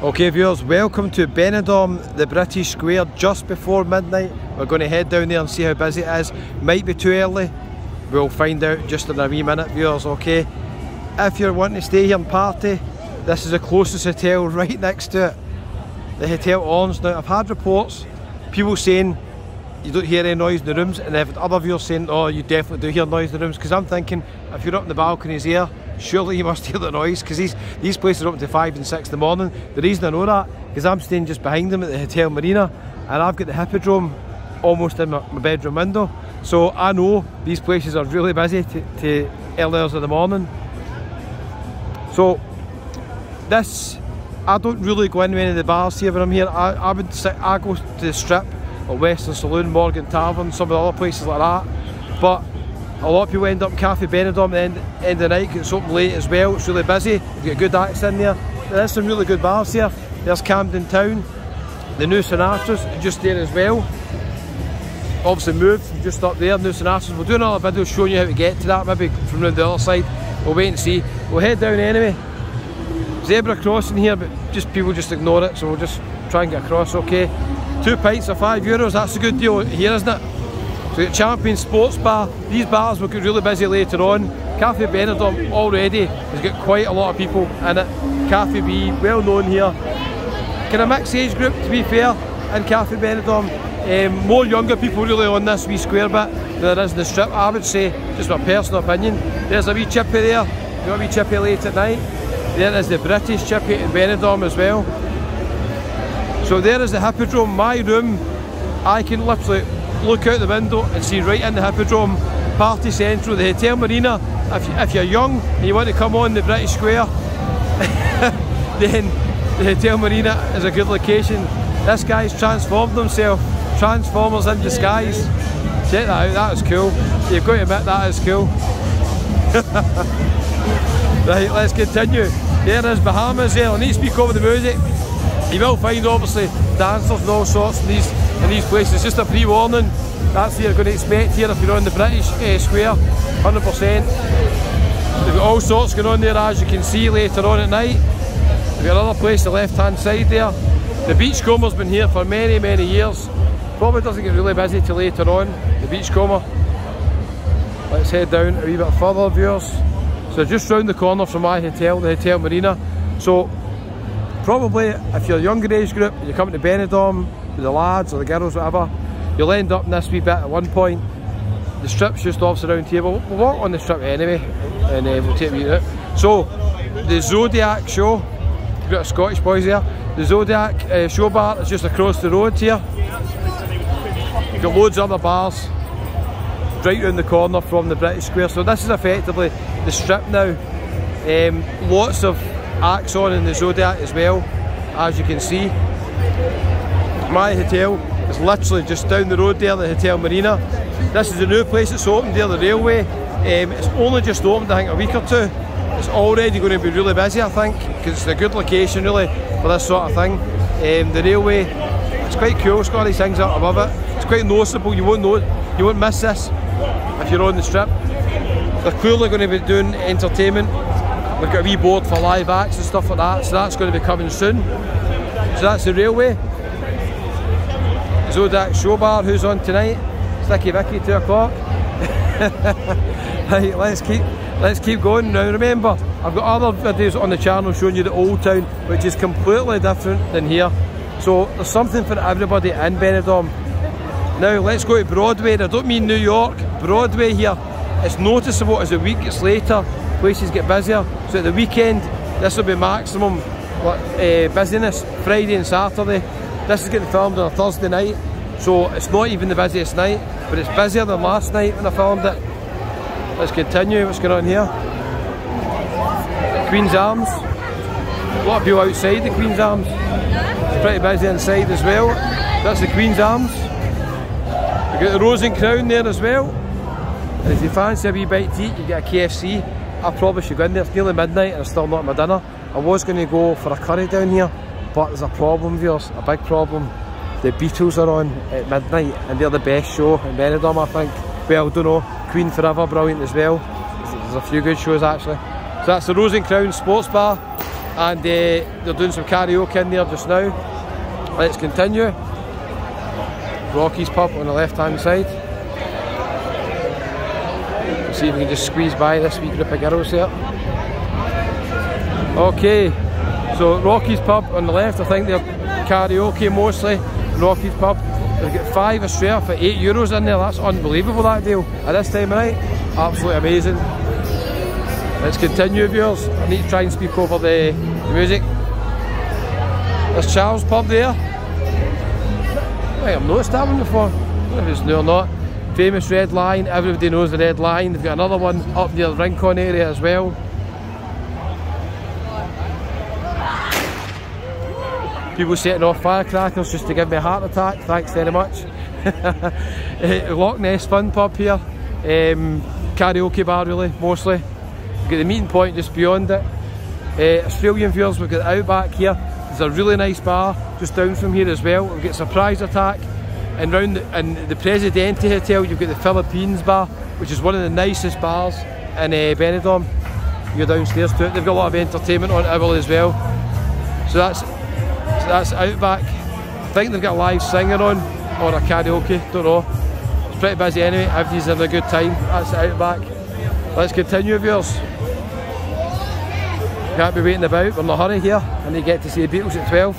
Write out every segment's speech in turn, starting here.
Okay viewers, welcome to Benidorm, the British Square, just before midnight. We're going to head down there and see how busy it is. Might be too early, we'll find out just in a wee minute viewers, okay? If you're wanting to stay here and party, this is the closest hotel right next to it. The Hotel Arms. Now I've had reports, people saying you don't hear any noise in the rooms and if other viewers saying oh you definitely do hear noise in the rooms because I'm thinking if you're up in the balconies here surely you must hear the noise because these, these places are open to 5 and 6 in the morning. The reason I know that is I'm staying just behind them at the Hotel Marina and I've got the Hippodrome almost in my, my bedroom window so I know these places are really busy to, to early hours of the morning. So this, I don't really go into any of the bars here when I'm here. I, I would say I go to the Strip or Western Saloon, Morgan Tavern, some of the other places like that. But a lot of people end up in Cafe Benidorm at the end, end of the night, it's open late as well, it's really busy, you've got good acts in there. There's some really good bars here. There's Camden Town, the new Sinatra's just there as well. Obviously moved just up there, new Sinatra's. We'll do another video showing you how to get to that, maybe from the other side. We'll wait and see. We'll head down anyway. Zebra crossing here, but just people just ignore it, so we'll just try and get across, okay? Two pints of five euros, that's a good deal here, isn't it? Got Champion Sports Bar. These bars will get really busy later on. Cafe Benidorm already has got quite a lot of people in it. Cafe B, well known here. Kind of mixed age group to be fair in Cafe Benidorm. Um, more younger people really on this wee square bit than there is in the strip, I would say, just my personal opinion. There's a wee chippy there, you got a wee chippy late at night. There is the British chippy in Benidorm as well. So there is the Hippodrome, my room. I can literally look out the window and see right in the Hippodrome, Party Central, the Hotel Marina. If, if you're young and you want to come on the British Square, then the Hotel Marina is a good location. This guy's transformed himself, Transformers in disguise. Check that out, that is cool. You've got to admit that is cool. right, let's continue. There is Bahamas there, I need to speak over the music. You will find obviously dancers and all sorts in these in these places. Just a pre-warning. That's what you're going to expect here if you're on the British uh, Square, 100%. They've got all sorts going on there as you can see later on at night. We've got another place, the left hand side there. The Beachcomber's been here for many, many years. Probably doesn't get really busy till later on, the Beachcomber. Let's head down a wee bit further, viewers. So just round the corner from my hotel, the Hotel Marina. So probably if you're a younger age group, you're coming to Benidorm, with the lads or the girls, whatever, you'll end up in this wee bit at one point. The strip's just off around here. We'll, we'll walk on the strip anyway, and uh, we'll take you out. So, the Zodiac show, we've got a Scottish boys there. The Zodiac uh, show bar is just across the road here. You've got loads of other bars right round the corner from the British Square. So this is effectively the strip now. Um, lots of acts on in the Zodiac as well, as you can see my hotel is literally just down the road there, the Hotel Marina. This is the new place that's opened there, the railway. Um, it's only just opened, I think, a week or two. It's already going to be really busy, I think, because it's a good location, really, for this sort of thing. Um, the railway, it's quite cool, it's got these things up above it. It's quite noticeable, you won't know, you won't miss this if you're on the strip. They're clearly going to be doing entertainment. We've got a wee board for live acts and stuff like that, so that's going to be coming soon. So that's the railway. Zodiac Show Bar, who's on tonight? Sticky Vicky, 2 o'clock. right, let's keep let's keep going. Now remember, I've got other videos on the channel showing you the old town, which is completely different than here. So there's something for everybody in Benidorm. Now let's go to Broadway. I don't mean New York, Broadway here. It's noticeable as the week gets later, places get busier. So at the weekend, this will be maximum uh, business, Friday and Saturday. This is getting filmed on a Thursday night, so it's not even the busiest night, but it's busier than last night when I filmed it. Let's continue, what's going on here? Queen's Arms. A lot of people outside the Queen's Arms. It's pretty busy inside as well. That's the Queen's Arms. We've got the Rose and Crown there as well. And if you fancy a wee bite to eat, you get a KFC. I probably should go in there. It's nearly midnight and I'm still not at my dinner. I was going to go for a curry down here, but there's a problem viewers, a big problem. The Beatles are on at midnight and they're the best show in Benidorm I think. Well, don't know, Queen Forever, brilliant as well. There's a few good shows actually. So that's the Rose and Crown Sports Bar. and uh, they're doing some karaoke in there just now. Let's continue. Rocky's pub on the left hand side. see if we can just squeeze by this wee group of girls here. Okay, so Rocky's pub on the left, I think they're karaoke mostly. Rocky's pub. They've got five Estrella for eight euros in there. That's unbelievable that deal at this time of night. Absolutely amazing. Let's continue viewers. I need to try and speak over the, the music. There's Charles pub there. I've noticed that one before. if it's new or not. Famous Red Line. everybody knows the Red Line. They've got another one up near the Rincon area as well. People setting off firecrackers just to give me a heart attack, thanks very much. Loch Ness Fun Pub here, um, karaoke bar really, mostly. We've got the meeting point just beyond it. Uh, Australian viewers, we've got Outback here. There's a really nice bar just down from here as well. We've got Surprise Attack. And round the, in the Presidente Hotel, you've got the Philippines bar, which is one of the nicest bars in uh, Benidorm. You go downstairs to it. They've got a lot of entertainment on it as well. So that's that's Outback. I think they've got a live singer on or a karaoke, don't know. It's pretty busy anyway, everybody's having a good time. That's Outback. Let's continue viewers. Can't be waiting about, we're in a hurry here and you get to see the Beatles at 12.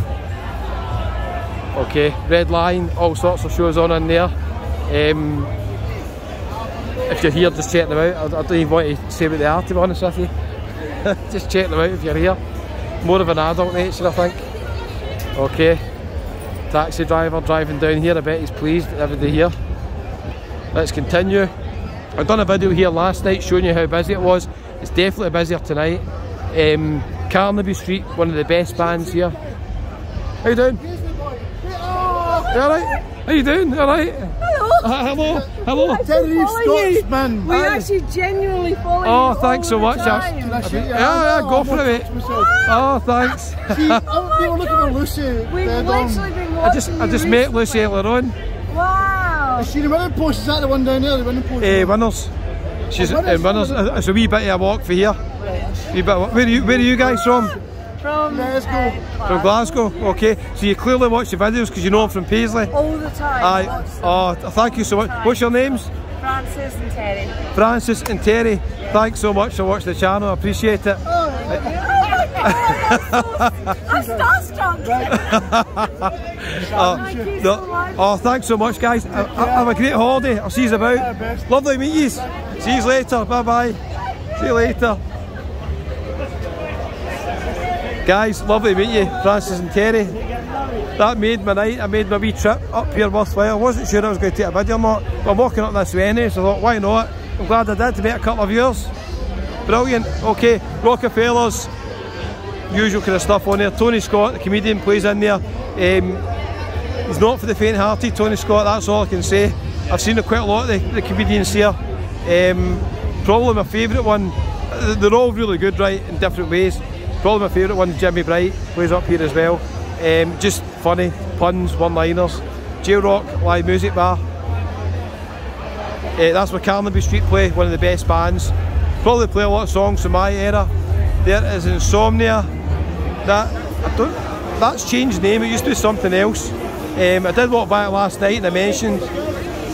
Okay, Red Line, all sorts of shows on in there. Um, if you're here, just check them out. I, I, don't even want to say what they are, to be honest with you. just check them out if you're here. More of an adult nature, I think. Okay, taxi driver driving down here. I bet he's pleased, everybody here. Let's continue. I've done a video here last night showing you how busy it was. It's definitely busier tonight. Um, Carnaby Street, one of the best bands here. How you doing? You alright? How you doing? Alright? Hello. Uh, hello. Hello. Terry Scotsman. We actually genuinely follow Oh, you thanks so much. the time. Can I shoot you? Yeah, yeah, go for it. Oh, thanks. See, oh, we were looking for Lucy. We've dead literally on. been watching I just I you just met. Lucy earlier on. Wow. I see the winning post. Is that the one down there? The winning post. Uh, Winners. She's Oh, in Winners, Winners. Winners. It's a wee bit of a walk for here. Wee bit. of- Where are you? Where are you guys from? From Glasgow. uh, From Glasgow. Okay. So you clearly watch the videos because you know I'm from Paisley. All the time. Aye. Oh, thank you so much. What's your names? Francis and Terry. Francis and Terry. Thanks so much for watching the channel. I appreciate it. Oh my god, I'm starstruck. Thank you so much. Oh, thanks so much, guys. Ha- ha- Have a great holiday. I'll see you about. Lovely to meet you. See you later. Bye bye. See you later. Guys, lovely to meet you, Francis and Terry. That made my night. I made my wee trip up here worthwhile. I wasn't sure I was going to take a video or not, but I'm walking up this way anyway, so I thought, why not? I'm glad I did to meet a couple of viewers. Brilliant. Okay, Rockefellers, usual kind of stuff on there. Tony Scott, the comedian, plays in there. Um, he's not for the faint-hearted, Tony Scott. That's all I can say. I've seen quite a lot of the, the comedians here. Um, probably my favourite one. They're all really good, right, in different ways. Probably my favourite one Jimmy Bright. Plays up here as well. Um, just funny puns, one-liners. Jail Rock live music bar. Uh, that's where Carnaby Street play, one of the best bands. Probably play a lot of songs from my era. There is Insomnia. That I don't. That's changed name. It used to be something else. Um, I did walk by it last night and I mentioned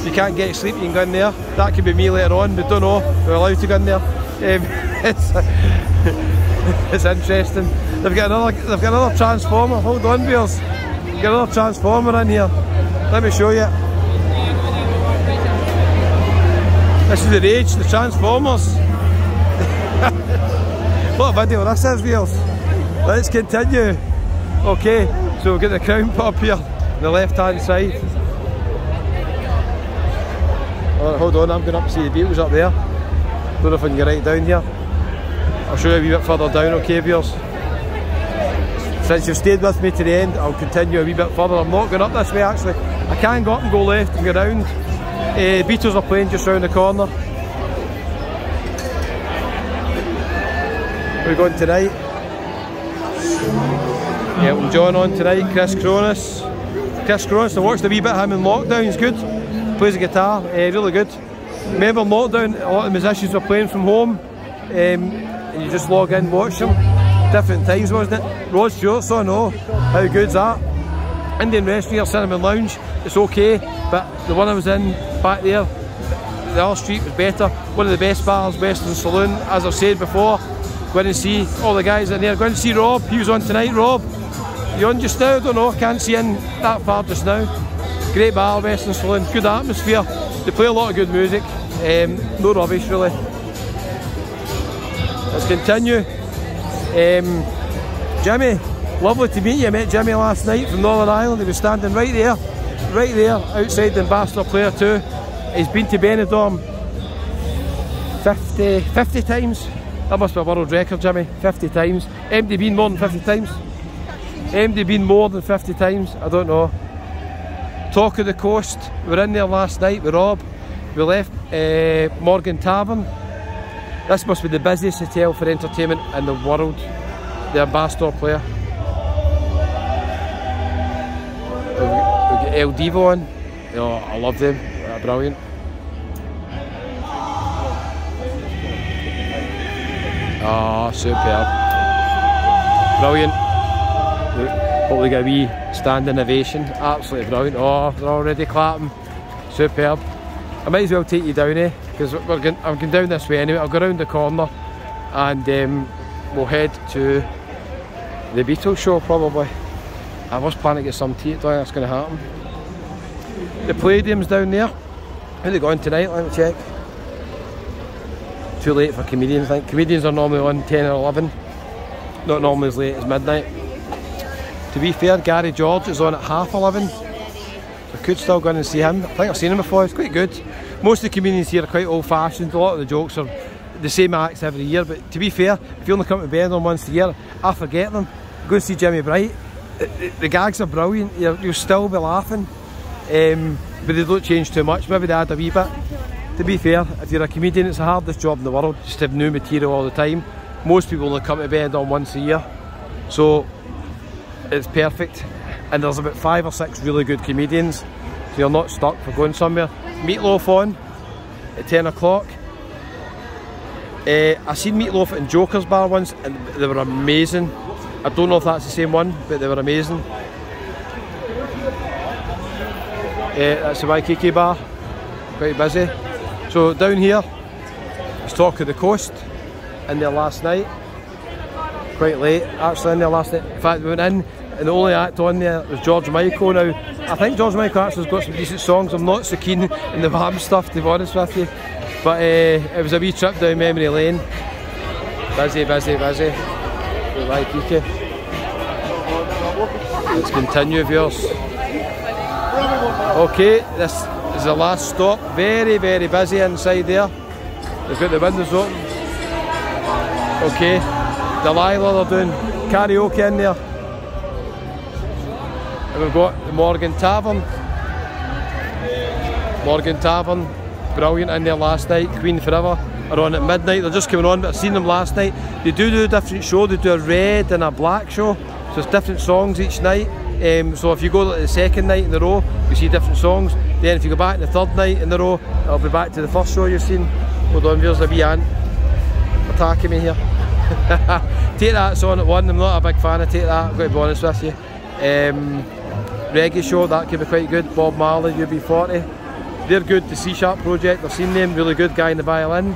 you can't get sleep, you can go in there. That could be me later on. We don't know. We're allowed to go in there. Um, it's, interesting. They've got another. They've got another transformer. Hold on, Beers. Got another transformer in here. Let me show you. This is the rage, the Transformers. what a video this is, Wheels. Let's continue. Okay, so we've got the Crown Pub here on the left hand side. Oh, hold on, I'm going up to see the Beatles up there. Don't know if I can get right down here. I'll show you a wee bit further down, okay, Beers? Since you've stayed with me to the end, I'll continue a wee bit further. I'm not going up this way actually. I can go up and go left and go round. Uh, Beatles are playing just round the corner. We're going tonight. Yeah, we're John on tonight, Chris Cronus. Chris Cronus, I watched a wee bit of him in lockdown, he's good. Plays the guitar, uh, really good. Remember lockdown, a lot of musicians were playing from home um, and you just log in, watch them. different times, wasn't it? Rod Stewart's on, oh, how good's that? Indian Restaurant here, Cinnamon Lounge, it's okay, but the one I was in back there, the other street was better. One of the best bars, Western Saloon, as I've said before. Go in and see all the guys in there. Go in and see Rob, he was on tonight, Rob. You on just now? I don't know, can't see in that far just now. Great bar, Western Saloon, good atmosphere. They play a lot of good music, um, no rubbish really. Let's continue. Um, Jimmy, lovely to meet you. I met Jimmy last night from Northern Ireland. He was standing right there, right there outside the Ambassador Playa 2. He's been to Benidorm 50, 50 times. That must be a world record, Jimmy. 50 times. MD been more than 50 times? MD been more than 50 times? I don't know. Talk of the Coast. We were in there last night with Rob. We left uh, Morgan Tavern. This must be the busiest hotel for entertainment in the world. The Ambassador Playa. We've got, got Il Divo on. Oh, I love them. They're brilliant. Oh, superb. Brilliant. Hope we get a wee standing ovation. Absolutely brilliant. Oh, they're already clapping. Superb. I might as well take you down here because we're going, I'm going down this way anyway. I'll go around the corner and um, we'll head to the Beatles show probably. I was planning to get some tea, don't think that's going to happen. The Palladium's down there. How they going tonight? Let me check. Too late for comedians, I think. Comedians are normally on 10 or 11. Not normally as late as midnight. To be fair, Gary George is on at half 11. I could still go in and see him. I think I've seen him before, it's quite good. Most of the comedians here are quite old fashioned. A lot of the jokes are the same acts every year. But to be fair, if you only come to Benidorm once a year, I forget them. Go and see Jimmy Bright. The, the, the gags are brilliant. You'll, you'll still be laughing. Um, but they don't change too much. Maybe they add a wee bit. To be fair, if you're a comedian, it's the hardest job in the world. Just have new material all the time. Most people only come to Benidorm once a year. So it's perfect. And there's about five or six really good comedians. So you're not stuck for going somewhere. Meatloaf on at 10 o'clock. Uh, I seen Meatloaf in Joker's Bar once and they were amazing. I don't know if that's the same one, but they were amazing. Uh, that's the Waikiki Bar, quite busy. So down here, it's Talk of the Coast, in there last night. Quite late, actually in there last night. In fact, we went in and the only act on there was George Michael now. I think George Michael has got some decent songs. I'm not so keen in the Wham stuff to be honest with you. But uh, it was a wee trip down memory lane. Busy, busy, busy. Waikiki. Let's continue viewers. Okay, this is the last stop. Very, very busy inside there. They've got the windows open. Okay, Delilah, they're doing karaoke in there. And we've got the Morgan Tavern. Morgan Tavern, brilliant in there last night. Queen Forever are on at midnight. They're just coming on, but I've seen them last night. They do do a different show. They do a red and a black show. So it's different songs each night. Um, so if you go the second night in a row, you see different songs. Then if you go back the third night in a row, it'll be back to the first show you've seen. Hold on, there's a wee ant attacking me here. take that on at one. I'm not a big fan of Take That, I've got to be honest with you. Um, reggae show, that could be quite good. Bob Marley, UB40. They're good. The C Sharp project, I've seen them, really good guy in the violin.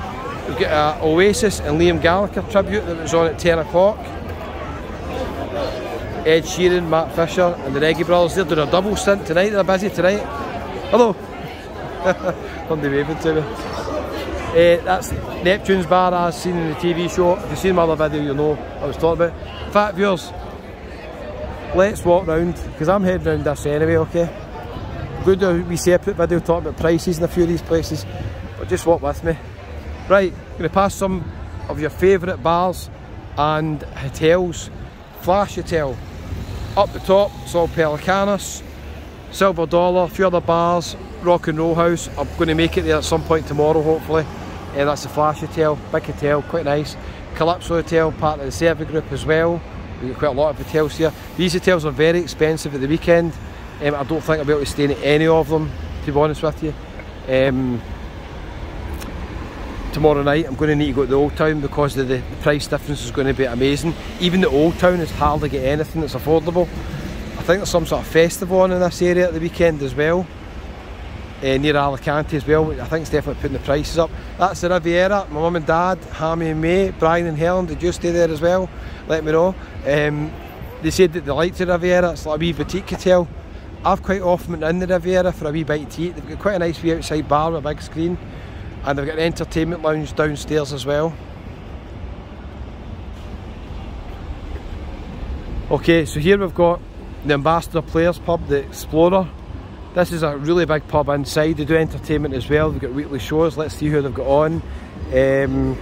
We've got uh, Oasis and Liam Gallagher tribute that was on at 10 o'clock. Ed Sheeran, Matt Fisher and the Reggae Brothers, they're doing a double stint tonight, they're busy tonight. Hello! Somebody waving to me. Uh, that's Neptune's bar as seen in the TV show. If you've seen my other video, you'll know what I was talking about. Fat viewers, let's walk round, because I'm heading round this anyway, okay? To do a wee separate video talking about prices in a few of these places, but just walk with me. Right, I'm going to pass some of your favourite bars and hotels. Flash Hotel, up the top, it's all Pelicanos, Silver Dollar, a few other bars, Rock and Roll House. I'm going to make it there at some point tomorrow, hopefully. And that's the Flash Hotel, big hotel, quite nice. Calypso Hotel, part of the Servigroup as well. We've got quite a lot of hotels here. These hotels are very expensive at the weekend. Um, I don't think I'll be able to stay in any of them, to be honest with you. Um, tomorrow night I'm going to need to go to the Old Town because the, the price difference is going to be amazing. Even the Old Town is hard to get anything that's affordable. I think there's some sort of festival on in this area at the weekend as well. Uh, near Alicante as well. I think it's definitely putting the prices up. That's the Riviera. My mum and dad, Hammy and May, Brian and Helen, did you stay there as well? Let me know. Um, they said that they liked the Riviera. It's like a wee boutique hotel. I've quite often been in the Riviera for a wee bite to eat. They've got quite a nice wee outside bar with a big screen. And they've got an entertainment lounge downstairs as well. Okay, so here we've got the Ambassador Players Pub, the Explorer. This is a really big pub inside. They do entertainment as well. They've got weekly shows. Let's see who they've got on. Um,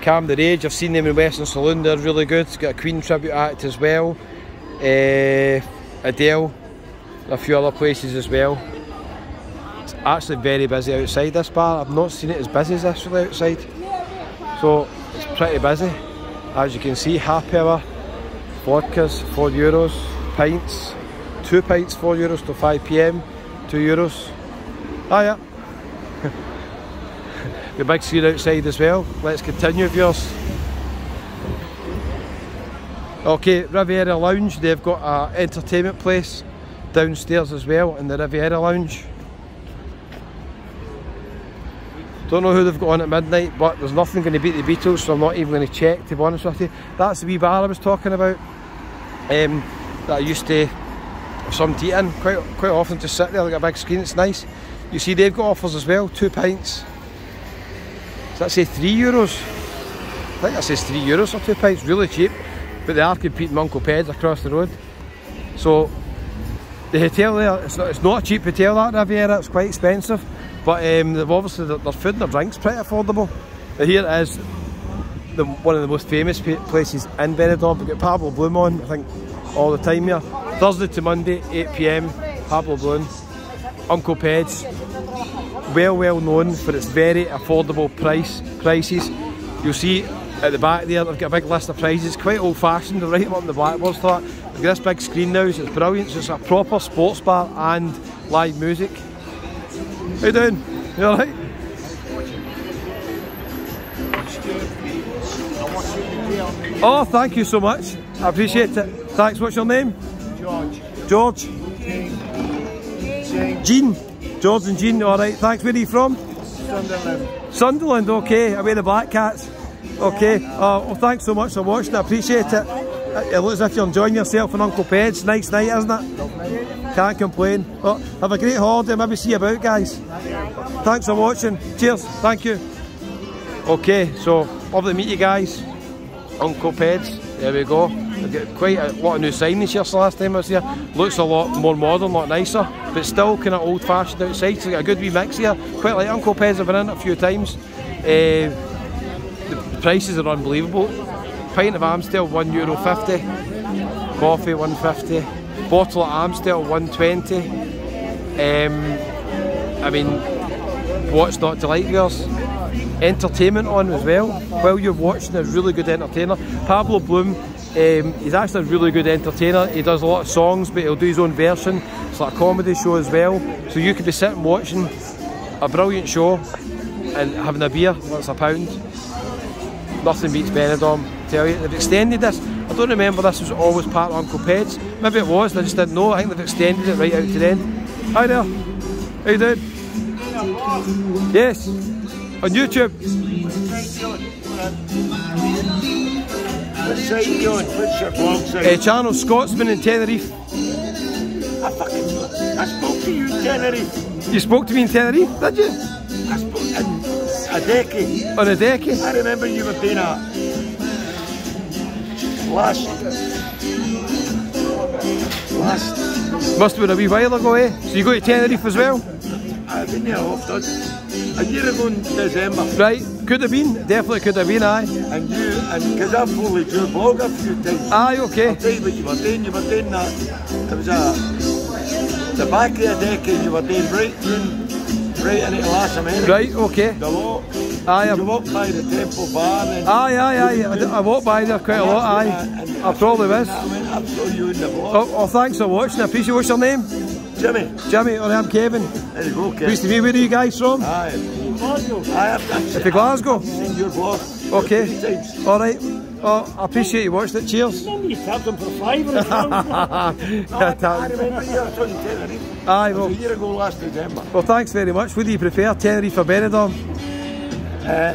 Cam the Rage, I've seen them in Western Saloon. They're really good. It's got a Queen tribute act as well. Uh, Adele, a few other places as well. It's actually very busy outside this bar. I've not seen it as busy as this really outside. So it's pretty busy. As you can see, happy hour, vodkas, 4 euros, pints, 2 pints, 4 euros till 5 pm, 2 euros. Ah yeah. the big screen outside as well. Let's continue viewers. Okay, Riviera Lounge, they've got an entertainment place downstairs as well in the Riviera Lounge. Don't know who they've got on at midnight, but there's nothing going to beat the Beatles, so I'm not even going to check, to be honest with you. That's the wee bar I was talking about, um, that I used to some tea in, quite, quite often just sit there, like a big screen, it's nice. You see they've got offers as well, two pints. Does that say three euros? I think that says three euros for two pints, really cheap but they are competing Uncle Ped's across the road. So the hotel there, it's not, it's not a cheap hotel that Riviera, it's quite expensive, but um, they've obviously their, their food and their drinks pretty affordable. But here is the, one of the most famous places in Benidorm. We've got Pablo Bloom on, I think, all the time here. Thursday to Monday, 8pm, Pablo Bloom, Uncle Ped's. Well, well known for its very affordable price prices. You'll see at the back there, they've got a big list of prizes, quite old fashioned, they're right up on the blackboards for that. They've got this big screen now, so it's brilliant, so it's a proper sports bar and live music. How you doing? You alright? Oh, thank you so much. I appreciate it. Thanks. What's your name? George. George? Jane. Jean. George and Jean, alright. Thanks. Where are you from? Sunderland. Sunderland, okay. Away the Black Cats. Okay. Uh, well, thanks so much for watching. I appreciate it. It looks as if you're enjoying yourself and Uncle Ped's. Nice night, isn't it? Can't complain. Well, have a great holiday. Maybe see you about, guys. Thanks for watching. Cheers. Thank you. Okay, so lovely to meet you guys. Uncle Ped's. There we go. Quite a lot of new signage here so last time I was here. Looks a lot more modern, a lot nicer, but still kind of old fashioned outside. So a good wee mix here. Quite like Uncle Pez, I've been in a few times. Uh, the prices are unbelievable. Pint of Amstel, one euro fifty. Coffee, one fifty. Bottle of Amstel, one twenty. Um, I mean, what's not to like? Entertainment on as well. While you're watching a really good entertainer, Pablo Bloom. Um, he's actually a really good entertainer. He does a lot of songs, but he'll do his own version. It's like a comedy show as well. So you could be sitting watching a brilliant show and having a beer. That's a pound nothing beats Benidorm. I tell you, they've extended this. I don't remember this was always part of Uncle Ped's. Maybe it was, I just didn't know. I think they've extended it right out to the end. Hi there. How you doing? Yes. On YouTube. What site you on? What's your blog Uh, channel Scotsman in Tenerife. I fucking I spoke to you in Tenerife. You spoke to me in Tenerife, did you? I spoke in Adeje. On Adeje. I remember you were being a last last Must have been a wee while ago, eh? So you go to Tenerife as well? I've been there often. A year ago in December. Right. Could have been. Definitely could have been, aye. And you and because I've followed your blog a few times. Aye, okay. Tell you what you were doing, you were doing that. It was a the back of the decade you were doing right in right into the last America. Right, okay. The lot. Aye, You walked by the Temple Bar and Aye, aye, aye. I, I walk by there quite a lot, aye. I probably was. I went up saw you in the. Oh, oh, thanks for watching. I appreciate what's your name? Jimmy, Jimmy, or I'm Kevin. there you go, Kevin. Nice to meet you. Where are you guys from? Aye, I have done To Glasgow? seen your vlog. Okay. Alright. Oh, I appreciate you watched it. Cheers. You tapped them for five or I, I remember you were on Tenerife. Aye, well, a year ago last December. well, thanks very much. What do you prefer, Tenerife or Benidorm? Uh,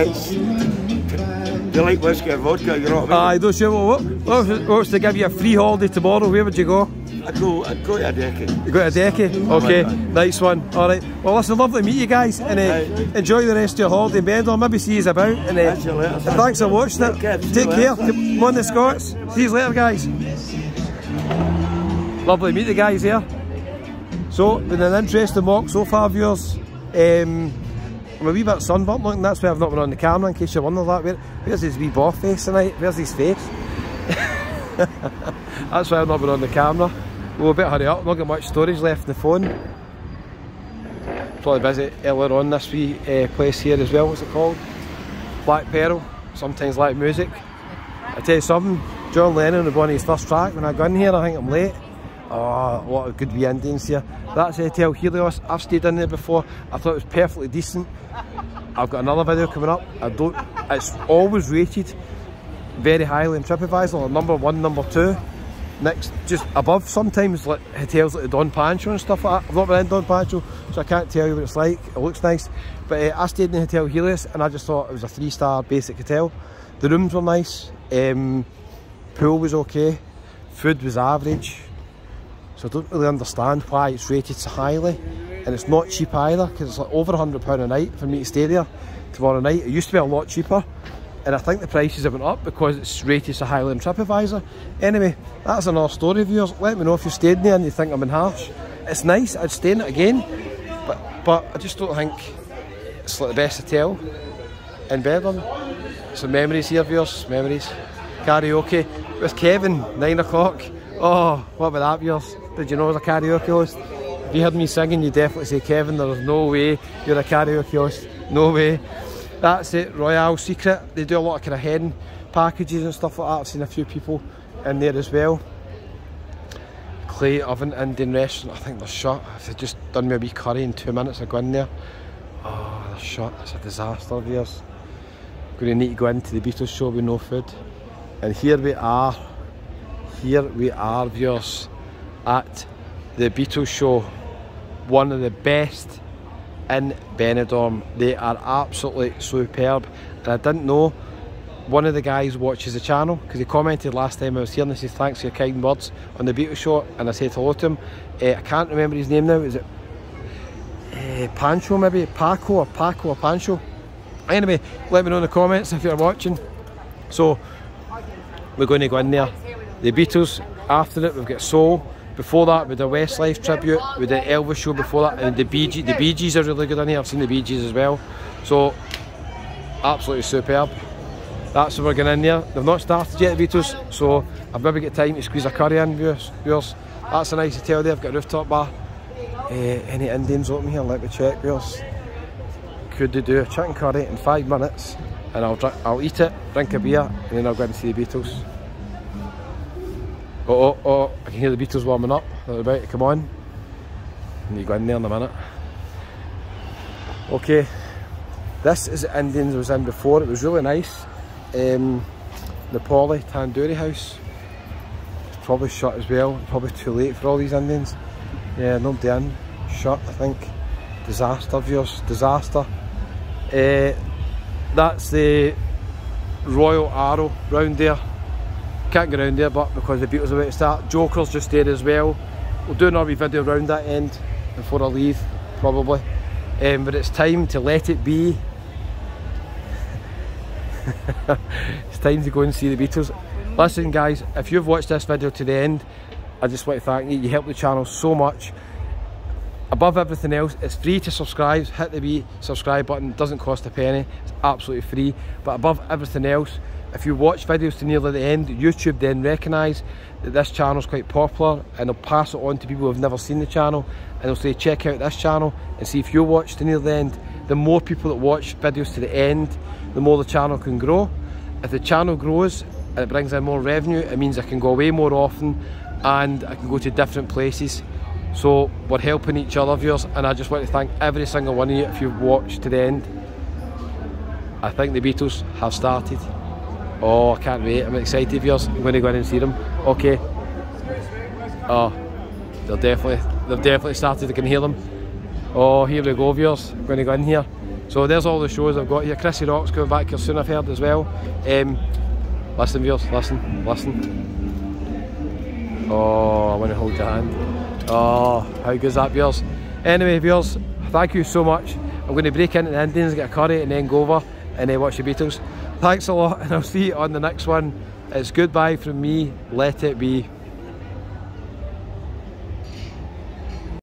it's, do you like whiskey or vodka? You know what I Aye, don't you? What, what, what was to give you a free holiday tomorrow? Where would you go? I'd go, I'd go to Adeje. You got Adeje? Okay, Aye. nice one. Alright. Well, listen, lovely to meet you guys and uh, enjoy the rest of your holiday in Benidorm. Maybe see you about. And, uh, later, and thanks for watching it. Take care. See you Take care. Come on, the Scots. See you later, guys. Lovely to meet the guys here. So, been an interesting walk so far, viewers. Um, I'm a wee bit sunburnt looking, that's why I've not been on the camera in case you wonder that. Where, where's his wee boff face tonight? Where's his face? that's why I've not been on the camera. We'll better hurry up, not got much storage left in the phone. Probably busy earlier on this wee uh, place here as well, what's it called? Black Pearl, sometimes like music. I tell you something, John Lennon had one of his first track when I got in here, I think I'm late. Oh, what a good wee Indians here. That's Hotel Helios, I've stayed in there before, I thought it was perfectly decent. I've got another video coming up, I don't, it's always rated very highly in TripAdvisor, number one, number two. Next, just above sometimes like hotels like the Don Pancho and stuff like that. I've not been in Don Pancho, so I can't tell you what it's like. It looks nice. But uh, I stayed in the Hotel Helios and I just thought it was a three star basic hotel. The rooms were nice, um, pool was okay, food was average. So I don't really understand why it's rated so highly. And it's not cheap either, because it's like over £100 a night for me to stay there tomorrow night. It used to be a lot cheaper. And I think the prices have went up because it's rated so highly on TripAdvisor. Anyway, that's another story, viewers. Let me know if you stayed there and you think I'm in harsh. It's nice, I'd stay in it again. But but I just don't think it's like the best hotel in Bedlam. Some memories here, viewers, memories. Karaoke with Kevin, 9 o'clock. Oh, what about that, viewers? Did you know I was a karaoke host? If you heard me singing, you definitely say, Kevin, there's no way you're a karaoke host. No way. That's it, Royale Secret. They do a lot of kind of hen packages and stuff like that. I've seen a few people in there as well. Clay Oven Indian restaurant, I think they're shut. They've just done me a wee curry in two minutes. I go in there. Oh, they're shut. It's a disaster, viewers. Going to need to go into the Beatles show with no food. And here we are. Here we are, viewers, at the Beatles show. One of the best in Benidorm. They are absolutely superb. And I didn't know one of the guys watches the channel because he commented last time I was here and he said thanks for your kind words on the Beatles show and I said hello to him. Uh, I can't remember his name now. Is it uh, Pancho maybe? Paco or Paco or Pancho? Anyway, let me know in the comments if you're watching. So we're going to go in there. The Beatles after it, we've got Soul. Before that, with the Westlife tribute, with the Elvis show before that, and the Bee Gees. The Bee Gees are really good in here. I've seen the Bee Gees as well. So absolutely superb. That's what we're going in there. They've not started yet, Beatles, so I've maybe got time to squeeze a curry in, viewers. That's a nice hotel there. I've got a rooftop bar. Uh, any Indians open here? Let me check, viewers. Could they do a chicken curry in five minutes? And I'll I'll eat it, drink a beer, and then I'll go and see the Beatles. Oh, oh, oh, I can hear the Beatles warming up. They're about to come on. And you go in there in a minute. Okay, this is the Indians I was in before. It was really nice. Um, Polly Tandoori House. Probably shut as well. Probably too late for all these Indians. Yeah, nobody in. Shut, I think. Disaster, viewers. Disaster. Uh, that's the Royal Arrow round there. Can't get around there, but because the Beatles are about to start. Joker's just there as well. We'll do another video around that end before I leave, probably. Um, but it's time to let it be. it's time to go and see the Beatles. Listen guys, if you've watched this video to the end, I just want to thank you. You help the channel so much. Above everything else, it's free to subscribe. Hit the wee subscribe button, doesn't cost a penny. It's absolutely free. But above everything else, if you watch videos to nearly the end, YouTube then recognise that this channel is quite popular and they'll pass it on to people who have never seen the channel and they'll say check out this channel and see if you watch to near the end. The more people that watch videos to the end, the more the channel can grow. If the channel grows and it brings in more revenue, it means I can go away more often and I can go to different places So we're helping each other, viewers, and I just want to thank every single one of you if you've watched to the end. I think the Beatles have started. Oh, I can't wait. I'm excited, viewers. I'm going to go in and see them. Okay. Oh, they're definitely, they've definitely started. I can hear them. Oh, here we go, viewers. I'm going to go in here. So there's all the shows I've got here. Chrissy Rock's coming back here soon, I've heard as well. Um, listen, viewers, listen, listen. Oh, I want to hold your hand. Oh, how good's that, viewers? Anyway, viewers, thank you so much. I'm going to break into the Indians, get a curry, and then go over and then watch the Beatles. Thanks a lot, and I'll see you on the next one. It's goodbye from me. Let it be.